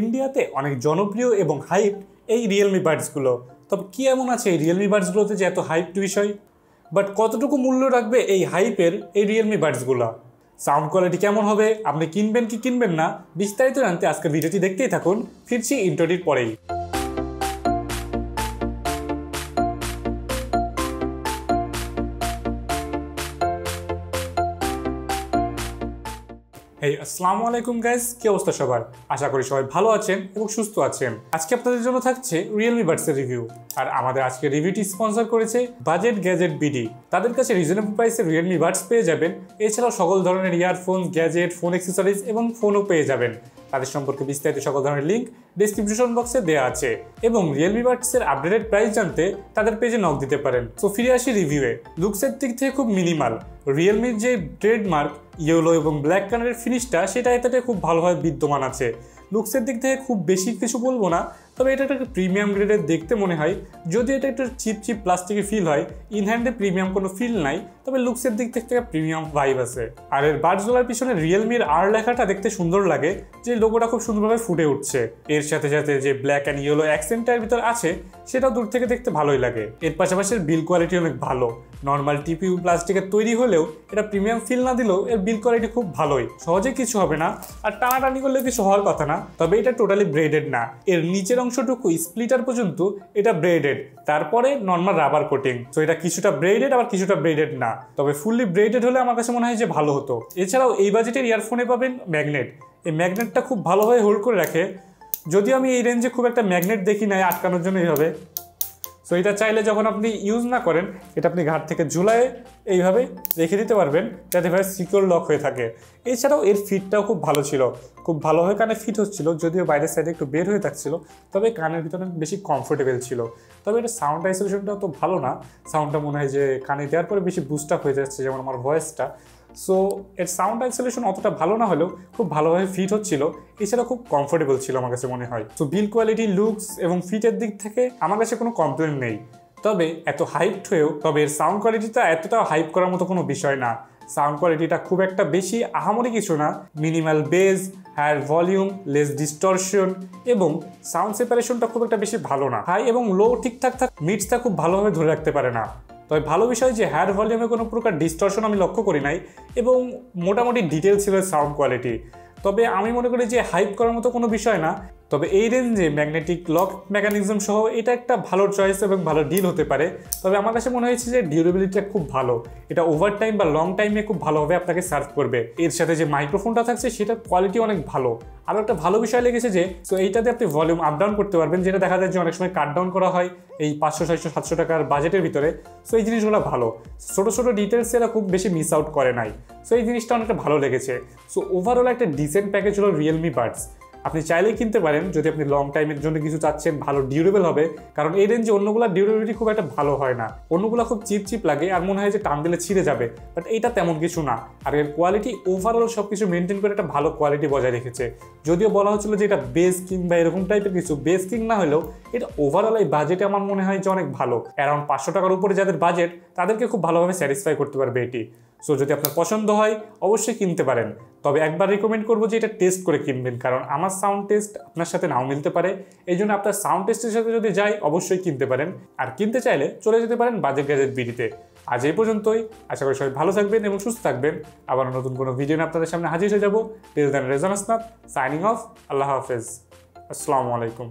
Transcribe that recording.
ইন্ডিয়াতে অনেক জনপ্রিয় এবং হাইপ এই রিয়েলমি বার্ডসগুলো তবে কী এমন আছে এই রিয়েলমি বার্ডসগুলোতে যে এত হাইপ বিষয়? বাট কতটুকু মূল্য রাখবে এই হাইপের এই রিয়েলমি বার্ডসগুলো সাউন্ড কোয়ালিটি কেমন হবে? আপনি কিনবেন কি কিনবেন না? বিস্তারিত জানতে আজকে ভিডিওটি দেখতেই থাকুন। ফিরছি ইন্টারভিউর পরেই। এই আসসালামু আলাইকুম গাইস কি অবস্থা সবার? আশা করি সবাই ভালো আছেন এবং সুস্থ আছেন। আজকে আপনাদের জন্য থাকছে রিয়েলমি বাডসের রিভিউ আর আমাদের আজকে রিভিউটি স্পন্সর করেছে বাজেট গ্যাজেট বিডি তাদের কাছে রিজনেবল প্রাইসে রিয়েলমি বাডস পেয়ে যাবেন। এছাড়াও সকল ধরনের ইয়ারফোন গ্যাজেট ফোন অ্যাক্সেসরিজ এবং ফোনও পেয়ে যাবেন। তাদের সম্পর্কে বিস্তারিত সকল ধরনের লিঙ্ক ডিসক্রিপশন বক্সে দেওয়া আছে। এবং রিয়েলমি বাডসের আপডেটেড প্রাইস জানতে তাদের পেজে নক দিতে পারেন। তো ফিরে আসি রিভিউয়ে লুকসের দিক থেকে খুব মিনিমাল রিয়েলমির যে ট্রেডমার্ক ইয়েলো এবং ব্ল্যাক কালারের ফিনিশটা সেটা এটাতে খুব ভালোভাবে বিদ্যমান আছে। লুকসের দিক থেকে খুব বেশি কিছু বলব না। তবে এটা একটা প্রিমিয়াম গ্রেডের দেখতে মনে হয়। যদি এটা একটু চিপ চিপ প্লাস্টিকের ফিল হয় ইনহ্যান্ডে প্রিমিয়াম কোনো ফিল নাই, তবে লুকসের দিক থেকে প্রিমিয়াম ভাইব আছে। আর এর বার্ডসগুলোর পিছনে রিয়েলমির আর লেখাটা দেখতে সুন্দর লাগে, যে লোগোটা খুব সুন্দরভাবে ফুটে উঠছে। এর সাথে সাথে যে ব্ল্যাক অ্যান্ড ইয়েলো অ্যাক্সেন্টার ভিতর আছে, সেটাও দূর থেকে দেখতে ভালোই লাগে। এর পাশাপাশি বিল কোয়ালিটি অনেক ভালো। নর্মাল টিপিউ প্লাস্টিকের তৈরি হলেও এটা প্রিমিয়াম ফিল না দিলেও এর বিল কোয়ালিটি খুব ভালোই। সহজে কিছু হবে না, আর টানাটানি করলে কিছু হওয়ার কথা না, তবে এটা টোটালি ব্রেডেড না। এর নিচের অংশটুকু স্প্লিটার পর্যন্ত এটা ব্রেডেড তারপরে নর্মাল রাবার কোটিং তো এটা কিছুটা ব্রেডেড আবার কিছুটা ব্রেডেড না। তবে ফুললি ব্রেডেড হলে আমার কাছে মনে হয় যে ভালো হতো। এছাড়াও এই বাজেটের ইয়ারফোনে পাবেন ম্যাগনেট এই ম্যাগনেটটা খুব ভালোভাবে হোল্ড করে রাখে। যদিও আমি এই রেঞ্জে খুব একটা ম্যাগনেট দেখি নাই, আটকানোর জন্য এইভাবে সো এটা চাইলে যখন আপনি ইউজ না করেন, এটা আপনি ঘাট থেকে ঝুলায় এইভাবে রেখে দিতে পারবেন, যাতে ভাবে সিকিউর লক হয়ে থাকে। এছাড়াও এর ফিটটাও খুব ভালো ছিল। খুব ভালোভাবে কানে ফিট হচ্ছিল, যদিও বাইরের সাইডে একটু বের হয়ে থাকছিল, তবে কানের ভিতরে বেশি কমফোর্টেবল ছিল। তবে এটা সাউন্ড আইসোলেশনটা তো ভালো না। সাউন্ডটা মনে হয় যে কানে দেওয়ার পরে বেশি বুস্ট আপ হয়ে যাচ্ছে, যেমন আমার ভয়েসটা সো এর সাউন্ড আইসোলেশন অতটা ভালো না হলেও খুব ভালোভাবে ফিট হচ্ছিল। এছাড়া খুব কমফোর্টেবল ছিল আমার কাছে মনে হয়। তো বিল কোয়ালিটি লুকস এবং ফিটের দিক থেকে আমার কাছে কোনো কমপ্লেন নেই। তবে এত হাইপড হয়েও, তবে এর সাউন্ড কোয়ালিটিটা এতটা হাইপ করার মতো কোনো বিষয় না। সাউন্ড কোয়ালিটিটা খুব একটা বেশি আহামরি কিছু না। Minimal bass higher volume less distortion এবং সাউন্ড সেপারেশনটা খুব একটা বেশি ভালো না। হাই এবং লো ঠিকঠাক থাক মিডসটা খুব ভালোভাবে ধরে রাখতে পারে না। তবে ভালো বিষয় যে হায়ার ভলিউমে কোনো প্রকার ডিস্টর্শন আমি লক্ষ্য করি নাই এবং মোটামুটি ডিটেল ছিল সাউন্ড কোয়ালিটি তবে আমি মনে করি যে হাইপ করার মতো কোনো বিষয় না। তবে এই রেঞ্জে ম্যাগনেটিক লক মেকানিজম সহ এটা একটা ভালো চয়েস এবং ভালো ডিল হতে পারে। তবে আমার কাছে মনে হয়েছে যে ডিউরেবিলিটিটা খুব ভালো। এটা ওভার টাইম বা লং টাইমে খুব ভালোভাবে আপনাকে সার্ভ করবে। এর সাথে যে মাইক্রোফোনটা থাকছে, সেটার কোয়ালিটি অনেক ভালো। আরও একটা ভালো বিষয় লেগেছে যে তো এইটাতে আপনি ভলিউম আপ ডাউন করতে পারবেন, যেটা দেখা যায় যে অনেক সময় কাট ডাউন করা হয় এই পাঁচশো, ছয়শো, সাতশো টাকার বাজেটের ভিতরে। সো এই জিনিসগুলো ভালো। ছোটো ছোটো ডিটেলস এরা খুব বেশি মিস আউট করে নাই। সো এই জিনিসটা অনেকটা ভালো লেগেছে। সো ওভারঅল একটা ডিসেন্ট প্যাকেজ হলো রিয়েলমি বাডস আপনি চাইলেই কিনতে পারেন, যদি আপনি লং টাইমের জন্য কিছু চাচ্ছেন, ভালো ডিউরেবল হবে। কারণ এই রেঞ্জে অন্যগুলো ডিউরেবিলিটি খুব একটা ভালো হয় না। অন্যগুলো খুব চিপ চিপ লাগে, আর মনে হয় যে টান দিলে ছিঁড়ে যাবে। বাট এইটা তেমন কিছু না। আর এর কোয়ালিটি ওভারঅল সব কিছু মেনটেন করে একটা ভালো কোয়ালিটি বজায় রেখেছে। যদিও বলা হচ্ছিল যে এটা বেস কিং বা এরকম টাইপের কিছু বেস কিং না হলেও এটা ওভারঅল এই বাজেটে আমার মনে হয় যে অনেক ভালো। অ্যারাউন্ড পাঁচশো টাকার উপরে যাদের বাজেট তাদেরকে খুব ভালোভাবে স্যাটিসফাই করতে পারবে এটি। সো যদি আপনার পছন্দ হয়, অবশ্যই কিনতে পারেন। তবে একবার রিকমেন্ড করব যে এটা টেস্ট করে কিনবেন, কারণ আমার সাউন্ড টেস্ট আপনার সাথে নাও মিলতে পারে। এই জন্য আপনার সাউন্ড টেস্টের সাথে যদি যাই, অবশ্যই কিনতে পারেন। আর কিনতে চাইলে চলে যেতে পারেন বাজেট গ্যাজেট বিডিতে। আজ এই পর্যন্তই। আশা করি সবাই ভালো থাকবেন এবং সুস্থ থাকবেন। আবার নতুন কোনো ভিডিও নিয়ে আপনাদের সামনে হাজির হয়ে যাব। টিল দেন রেজন আসনাথ সাইনিং অফ আল্লাহ হাফেজ। আসসালামু আলাইকুম।